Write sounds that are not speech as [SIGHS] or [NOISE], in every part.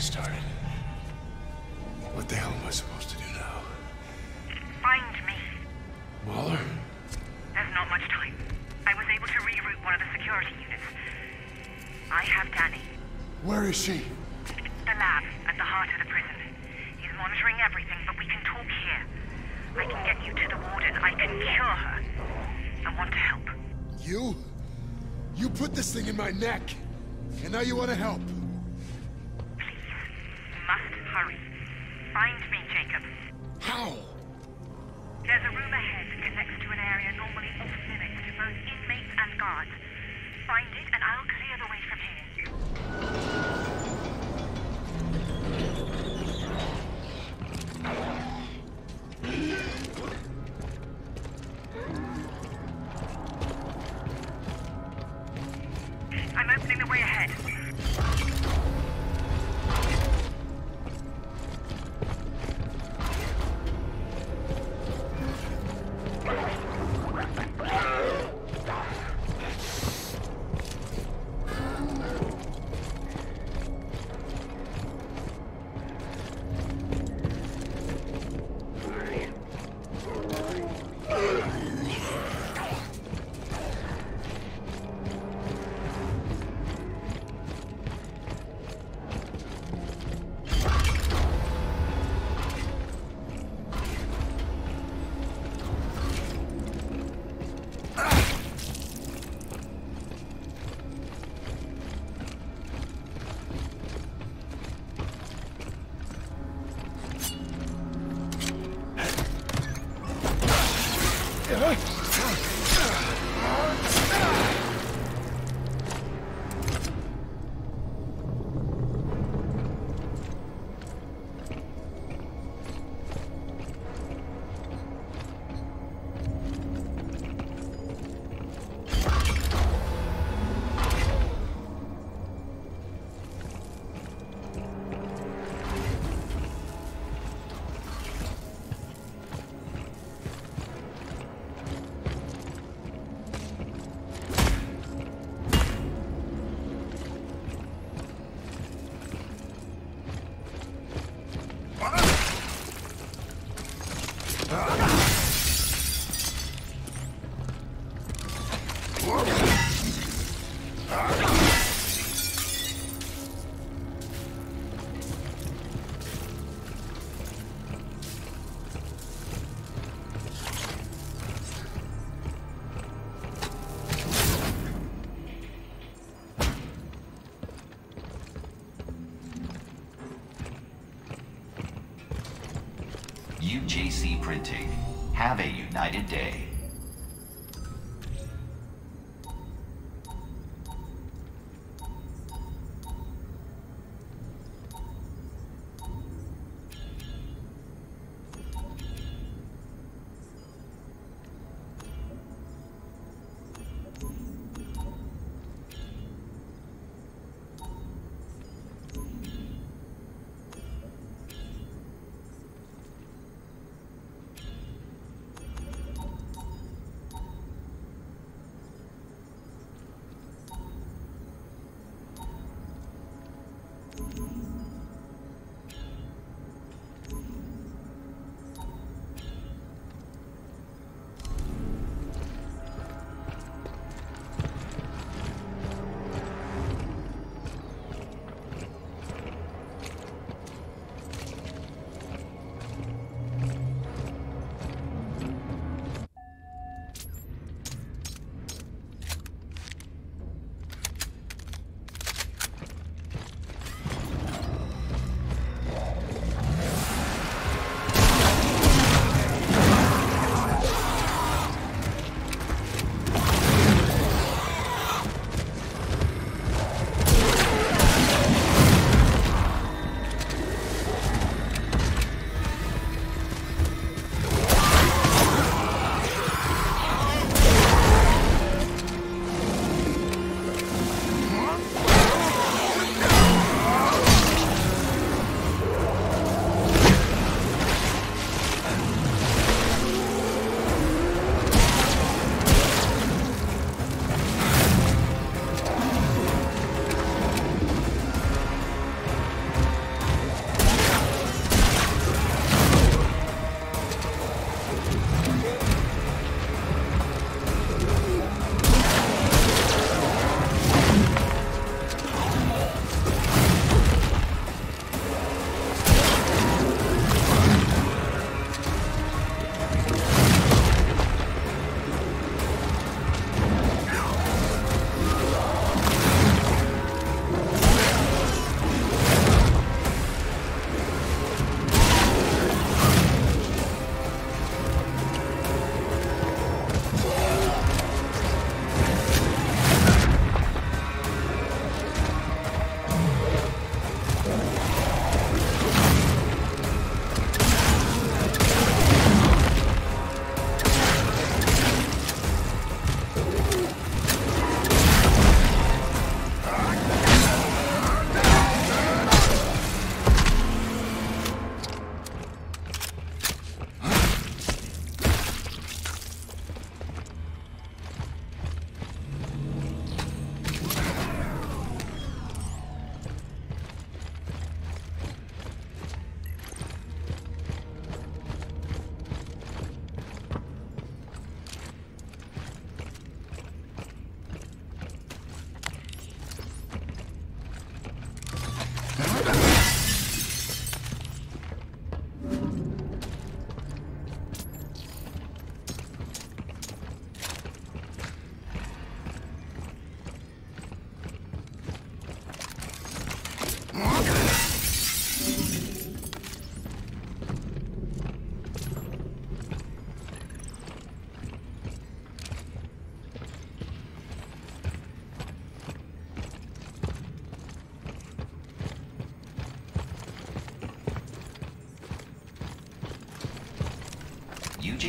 I started. What the hell am I supposed to do now? Find me. Waller? There's not much time. I was able to reroute one of the security units. I have Dani. Where is she? The lab at the heart of the prison. He's monitoring everything, but we can talk here. I can get you to the warden. I can cure her. I want to help. You? You put this thing in my neck. And now you want to UJC Printing. Have a united day.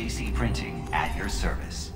JC printing at your service.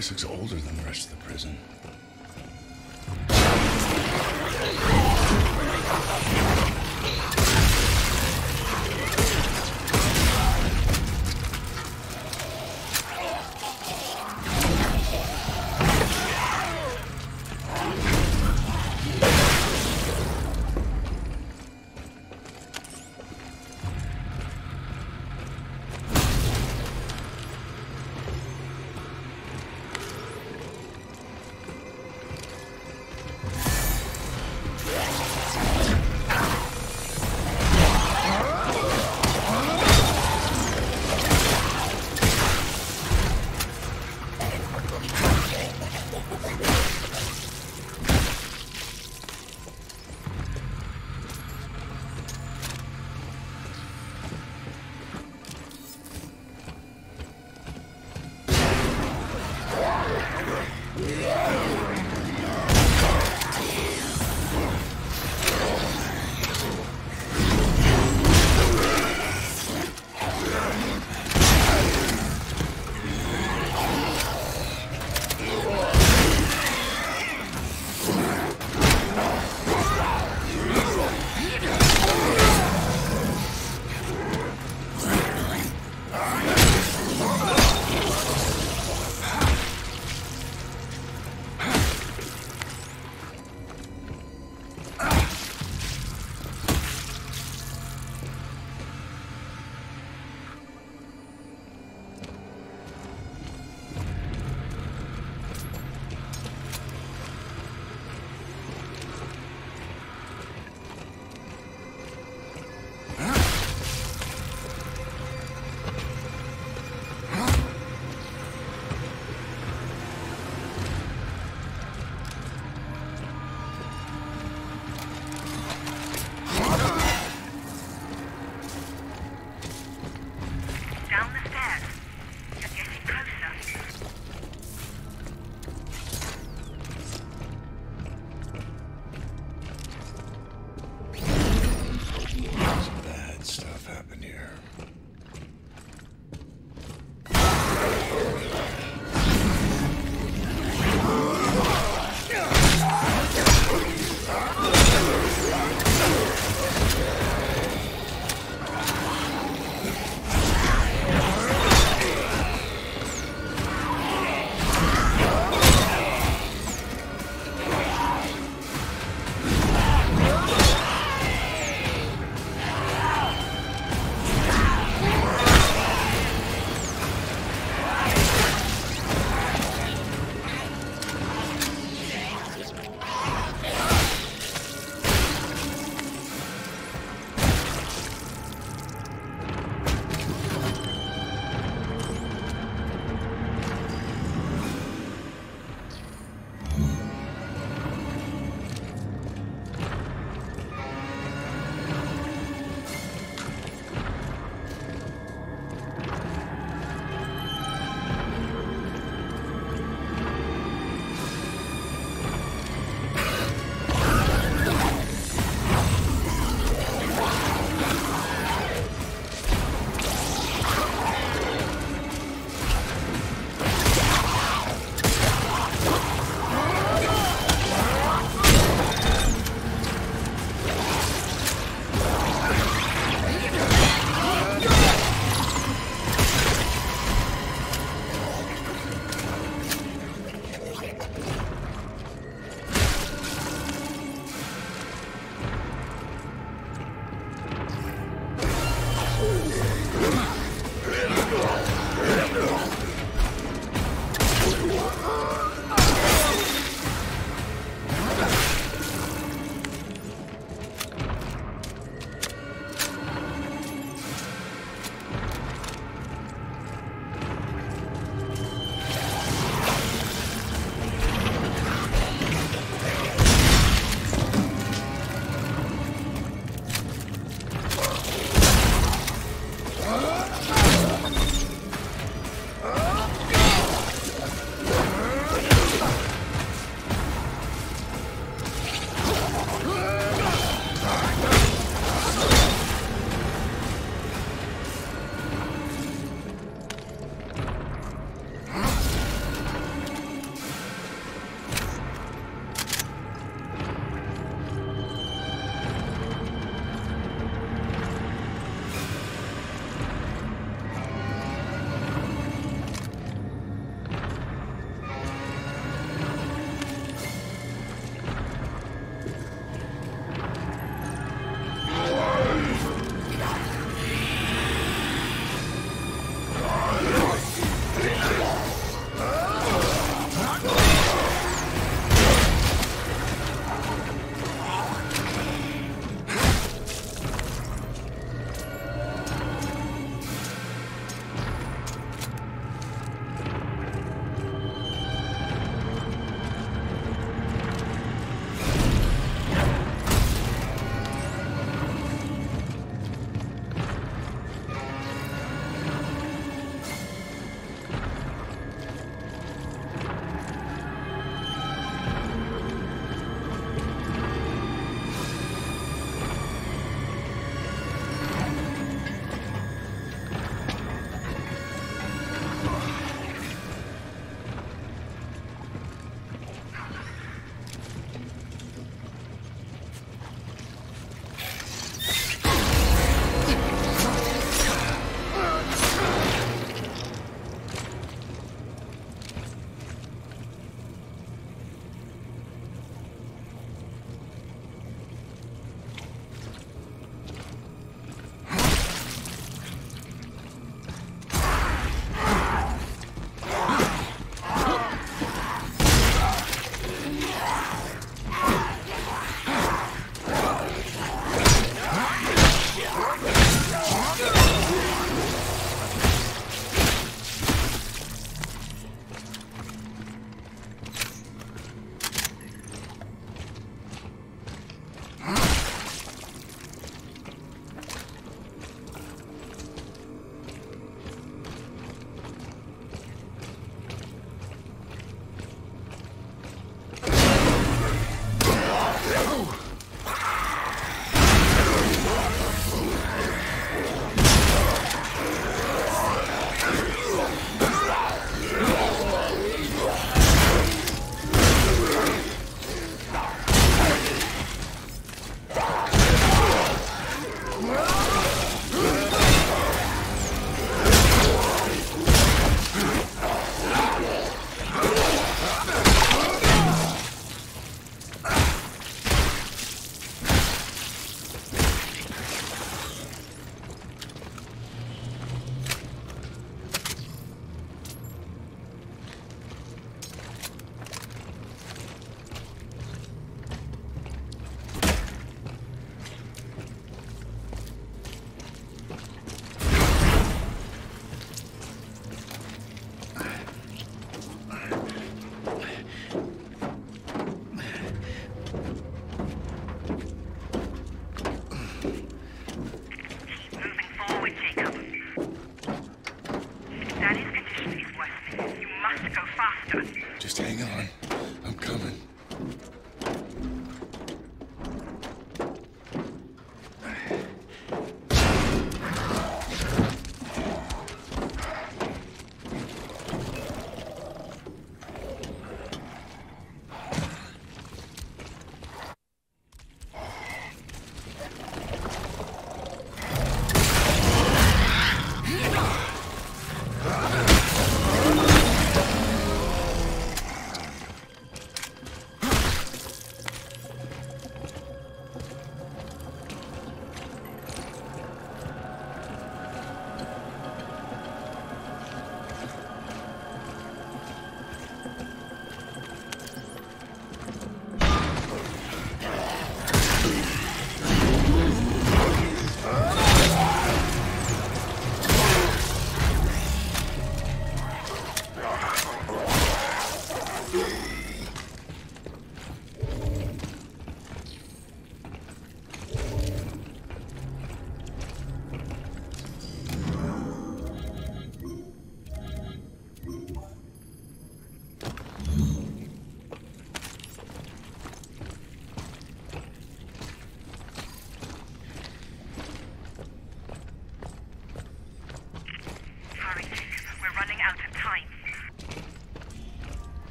This looks older than the rest of the prison.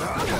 Ah!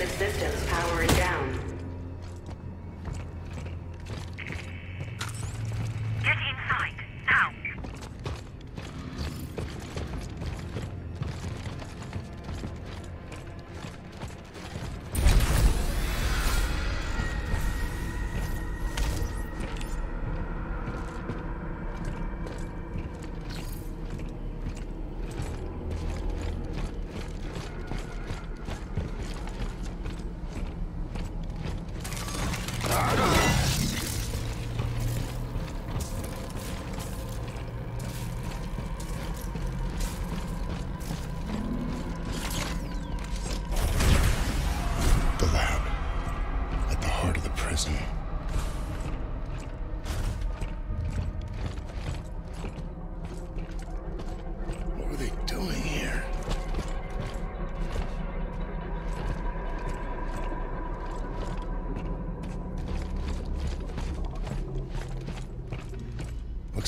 Defensive systems The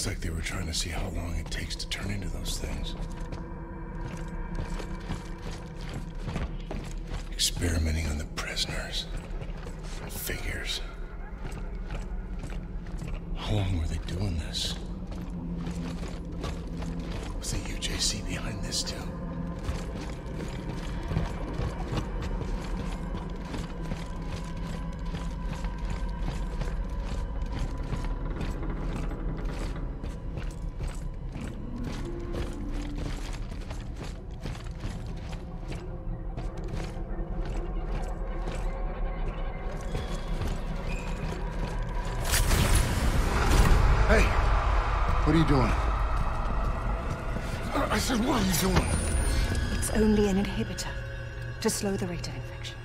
Looks like they were trying to see how long it takes to turn into those things. Only an inhibitor to slow the rate of infection.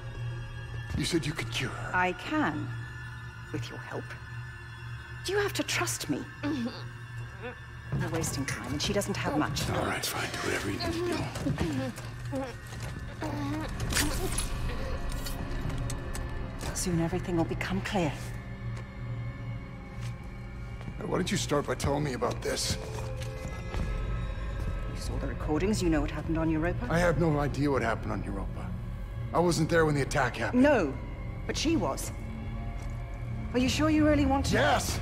You said you could cure her. I can, with your help. Do you have to trust me? [LAUGHS] You're wasting time, and she doesn't have much. All right, fine. Do whatever you need to do. Soon everything will become clear. Why don't you start by telling me about this? Saw the recordings, you know what happened on Europa? I have no idea what happened on Europa. I wasn't there when the attack happened. No, but she was. Are you sure you really want to? Yes!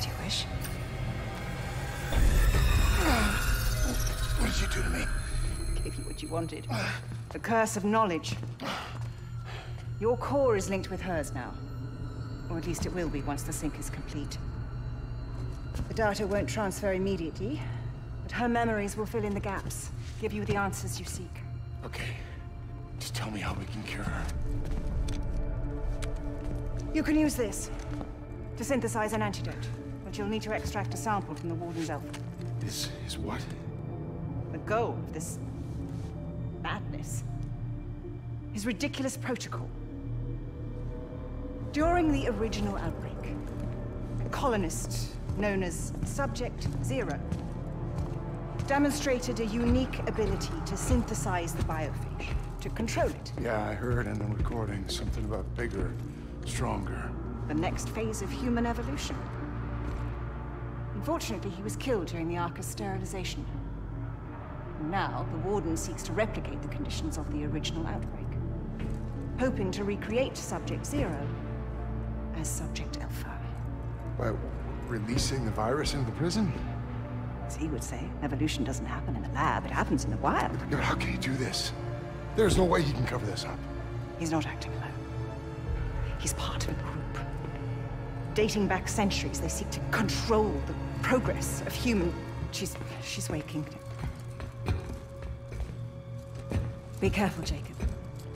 Do you wish? What did you do to me? Gave you what you wanted. The curse of knowledge. Your core is linked with hers now. Or at least it will be once the sync is complete. The data won't transfer immediately, her memories will fill in the gaps, give you the answers you seek. Okay. Just tell me how we can cure her. You can use this to synthesize an antidote, but you'll need to extract a sample from the Warden's Alpha. Is is what? The goal of this madness is ridiculous protocol. During the original outbreak, a colonist known as Subject Zero demonstrated a unique ability to synthesize the biophage, to control it. Yeah, I heard in the recording something about bigger, stronger. The next phase of human evolution. Unfortunately, he was killed during the Arca's sterilization. Now, the Warden seeks to replicate the conditions of the original outbreak, hoping to recreate Subject Zero as Subject Alpha. By releasing the virus into the prison? As he would say, evolution doesn't happen in the lab, it happens in the wild. But how can he do this? There's no way he can cover this up. He's not acting alone. He's part of a group. Dating back centuries, they seek to control the progress of human... She's... she's waking. Be careful, Jacob.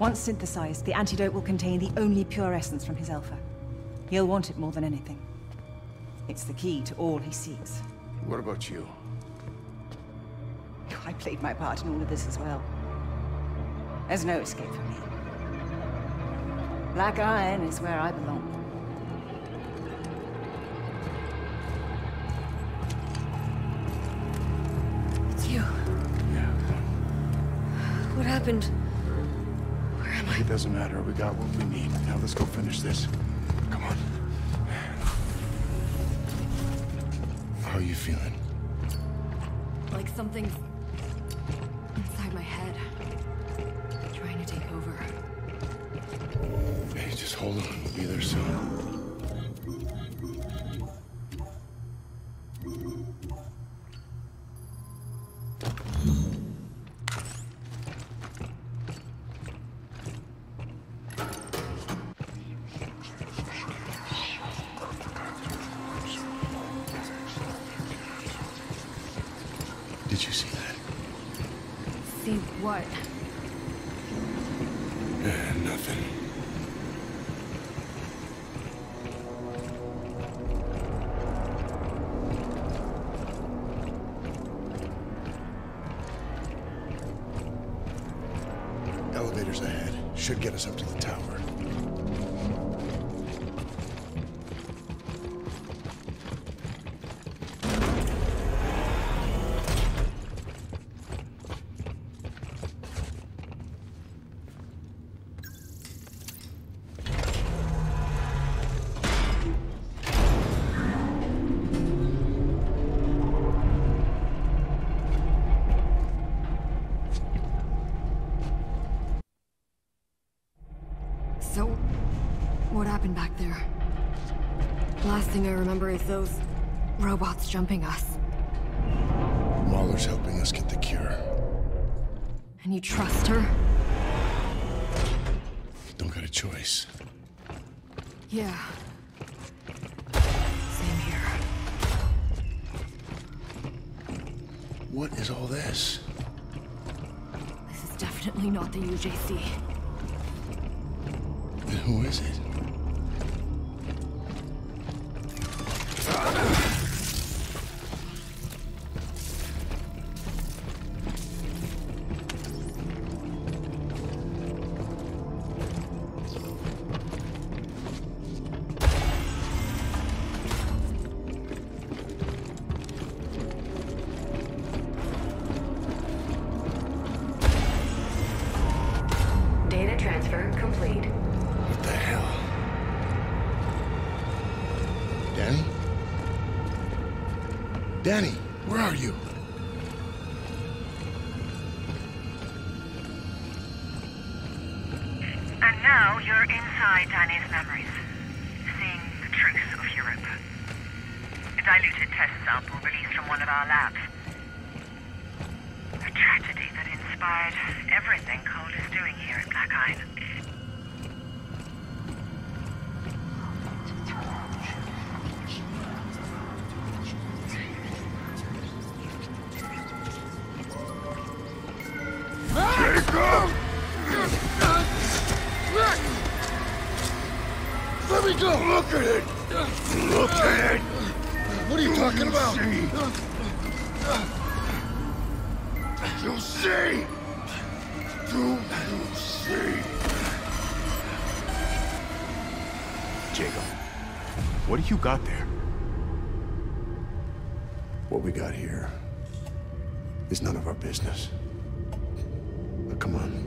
Once synthesized, the antidote will contain the only pure essence from his alpha. He'll want it more than anything. It's the key to all he seeks. What about you? I played my part in all of this as well. There's no escape for me. Black Iron is where I belong. It's you. Yeah. What happened? Where am I? It doesn't matter. We got what we need. Now let's go finish this. Come on. How are you feeling? Like something's thing I remember is those robots jumping us. Mahler's helping us get the cure. And you trust her? Don't got a choice. Yeah. Same here. What is all this? This is definitely not the UJC. Then who is it? Everything Cole is doing here at Black Iron. We got here is none of our business. But come on,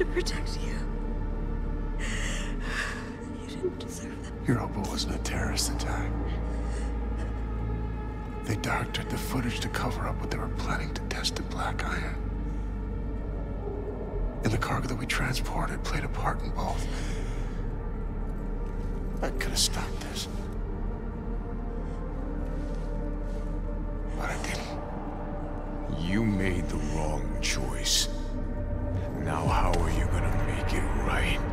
to protect you. [SIGHS] You didn't deserve that. Wasn't a terrorist attack. They doctored the footage to cover up what they were planning to test at Black Iron. And the cargo that we transported played a part in both. I could have stopped this. But I didn't. You made the wrong choice. Now how are you gonna make it right?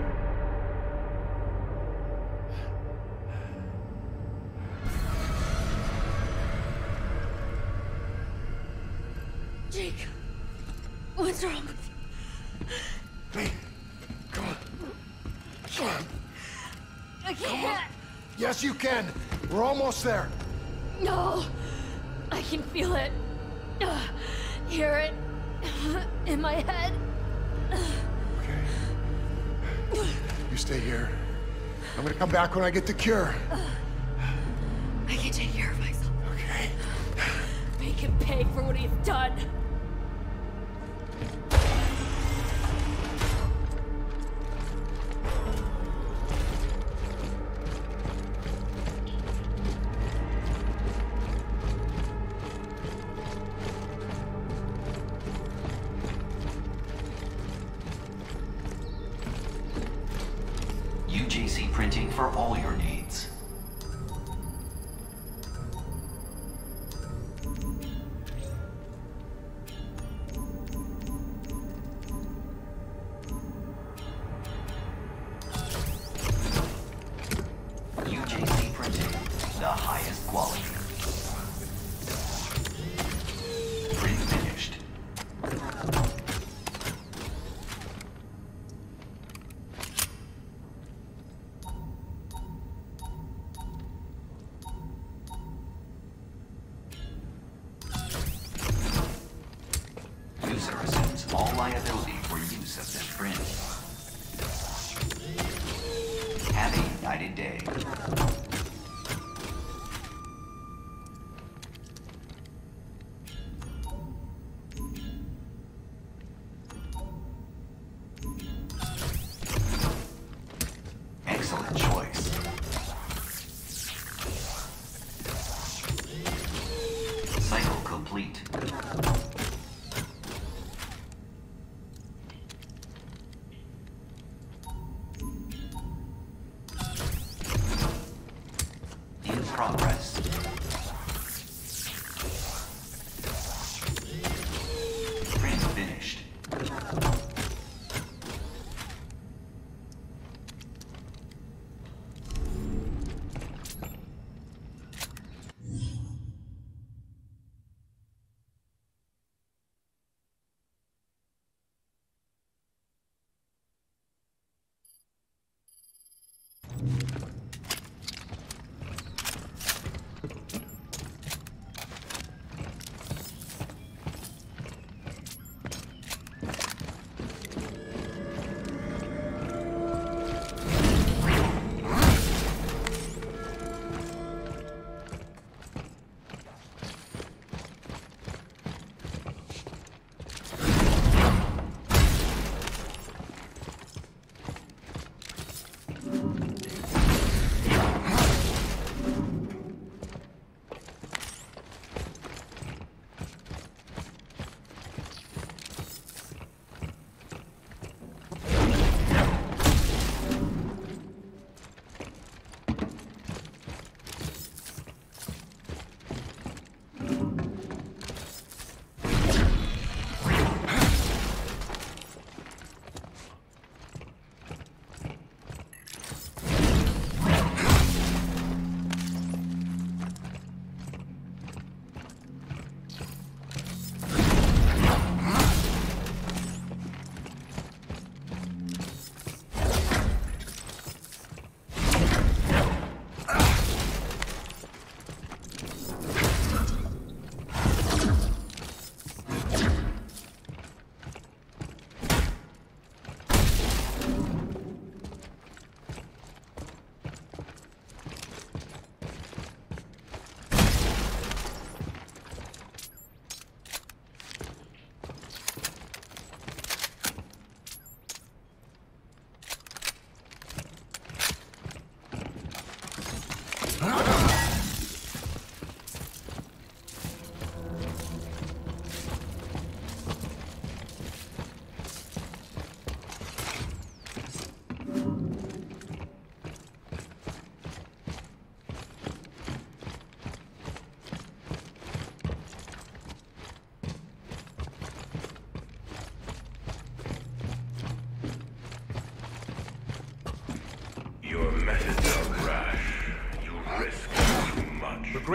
when I get the cure. Allied.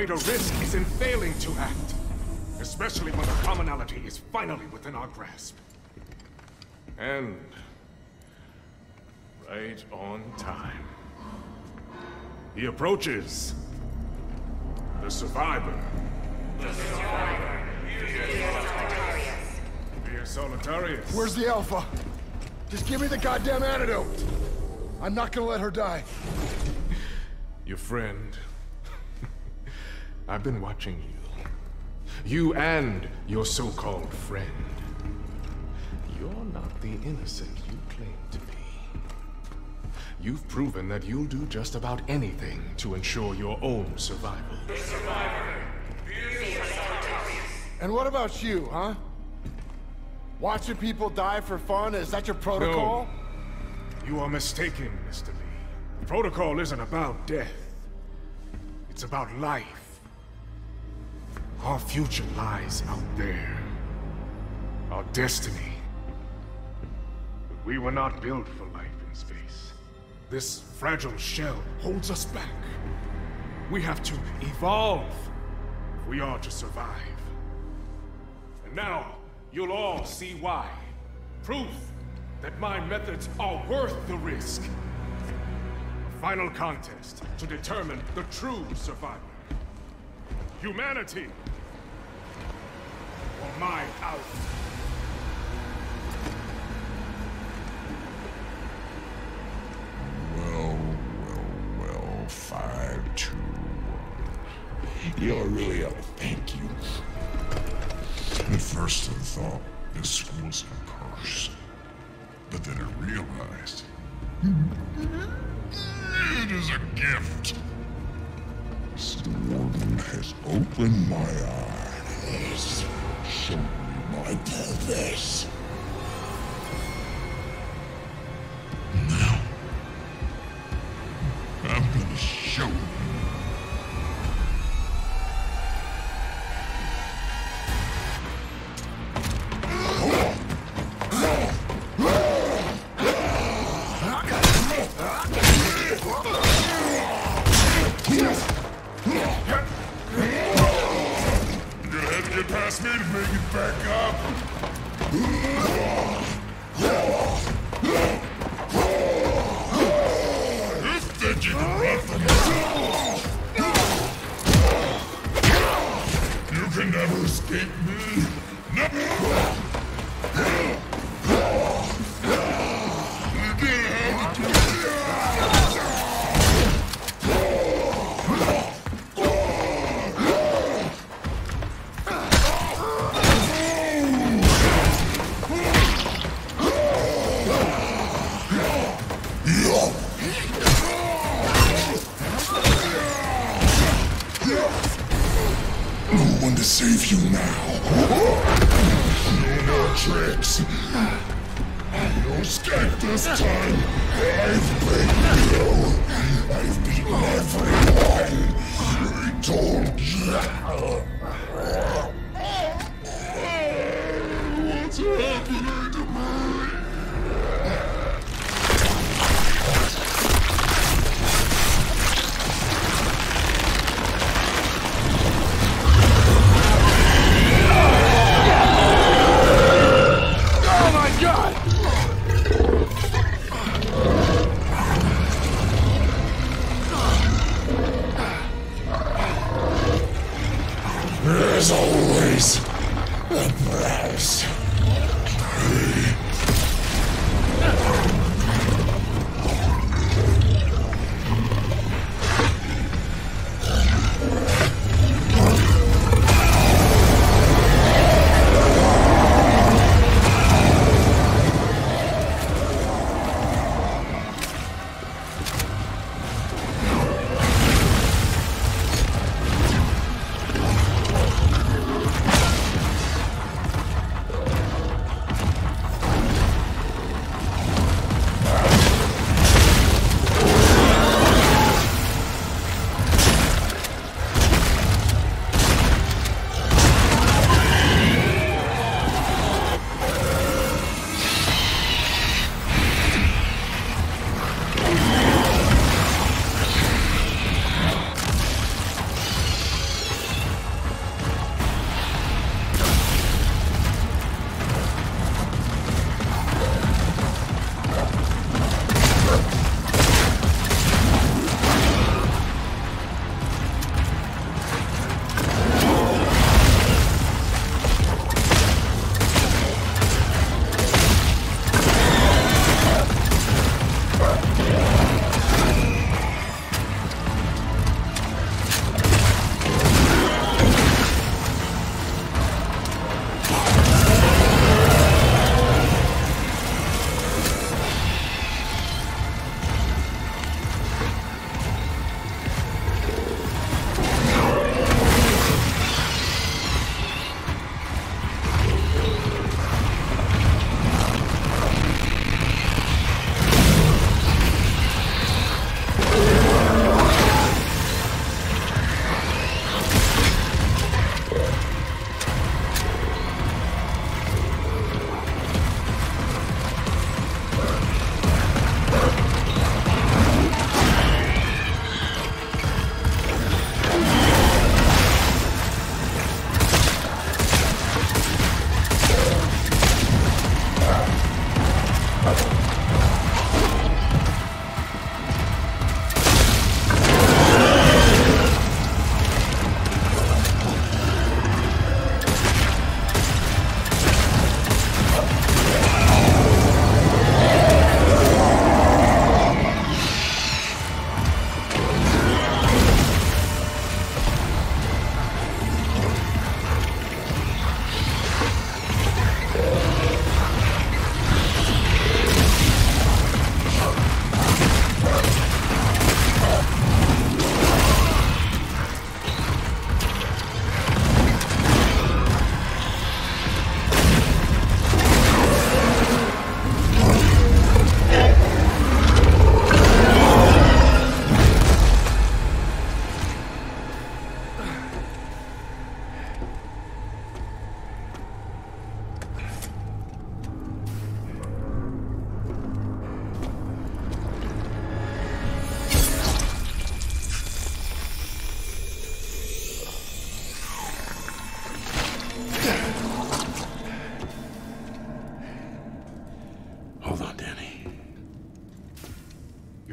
Greater risk is in failing to act. Especially when the commonality is finally within our grasp. And... right on time. He approaches. The survivor. The survivor. Via Solitarius. Where's the Alpha? Just give me the goddamn antidote! I'm not gonna let her die. Your friend. I've been watching you. You and your so-called friend. You're not the innocent you claim to be. You've proven that you'll do just about anything to ensure your own survival. And what about you, huh? Watching people die for fun, is that your protocol? No. You are mistaken, Mr. Lee. The protocol isn't about death. It's about life. Our future lies out there. Our destiny. But we were not built for life in space. This fragile shell holds us back. We have to evolve if we are to survive. And now, you'll all see why. Proof that my methods are worth the risk. A final contest to determine the true survivor. Humanity! My house. Well, well, well, five, two, one. You're really a thank you. At first I thought this was a curse. But then I realized it is a gift. The warden has opened my eyes, me my purpose.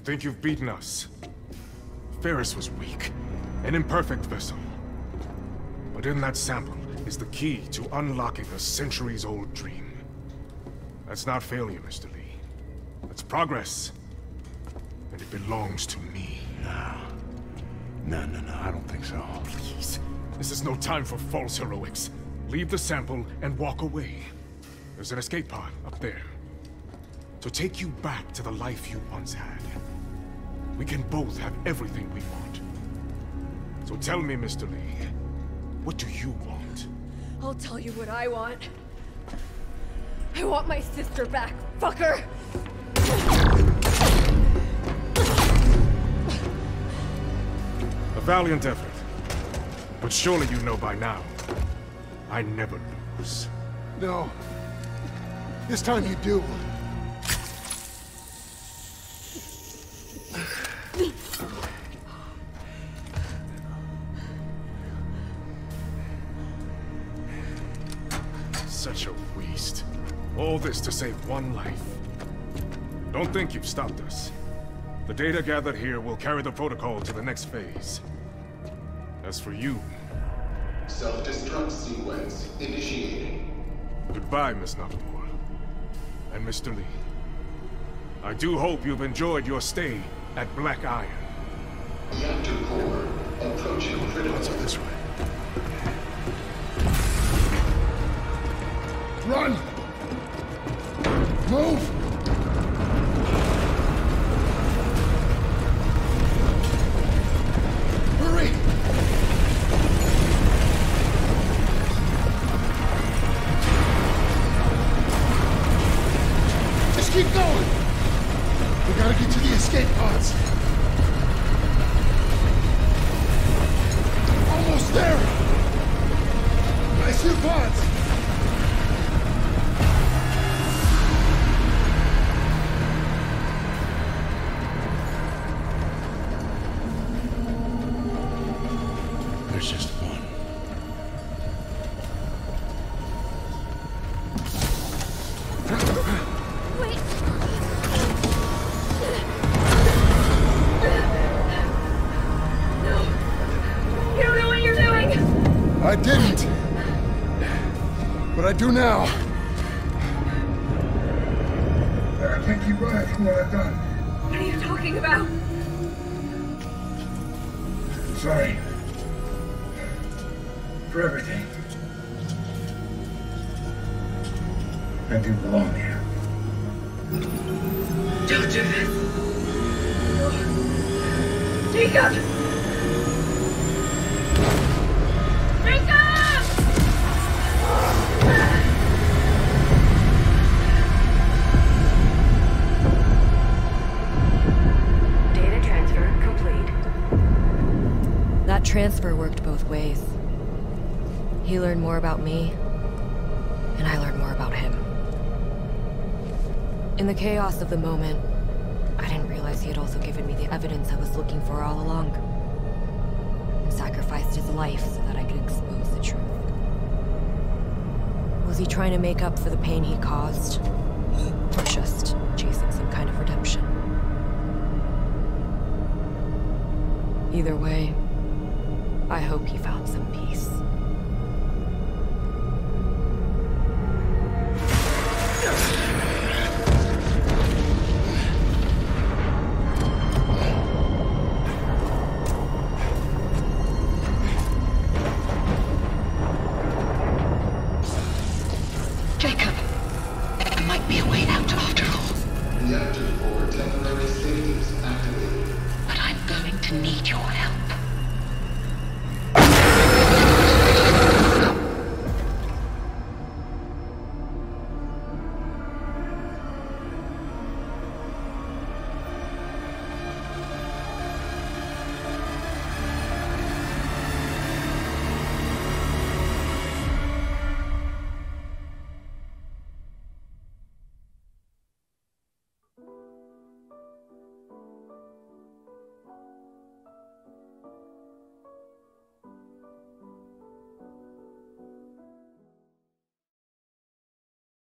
Think you've beaten us. Ferris was weak, an imperfect vessel. But in that sample is the key to unlocking a centuries-old dream. That's not failure, Mr. Lee. That's progress. And it belongs to me. No. No, no, no, I don't think so. Please. This is no time for false heroics. Leave the sample and walk away. There's an escape pod up there. To take you back to the life you once had. We can both have everything we want. So tell me, Mr. Lee, what do you want? I'll tell you what I want. I want my sister back, fucker! A valiant effort. But surely you know by now, I never lose. No. This time you do. This to save one life. Don't think you've stopped us. The data gathered here will carry the protocol to the next phase. As for you, Self-destruct sequence initiating. goodbye, Miss Nakamura. And Mr. Lee. I do hope you've enjoyed your stay at Black Iron. Reactor core approaching critical. Let's this way. Run! Move! Do now. Transfer worked both ways. He learned more about me, and I learned more about him. In the chaos of the moment, I didn't realize he had also given me the evidence I was looking for all along. And sacrificed his life so that I could expose the truth. Was he trying to make up for the pain he caused? Or just chasing some kind of redemption? Either way, I hope he found some peace.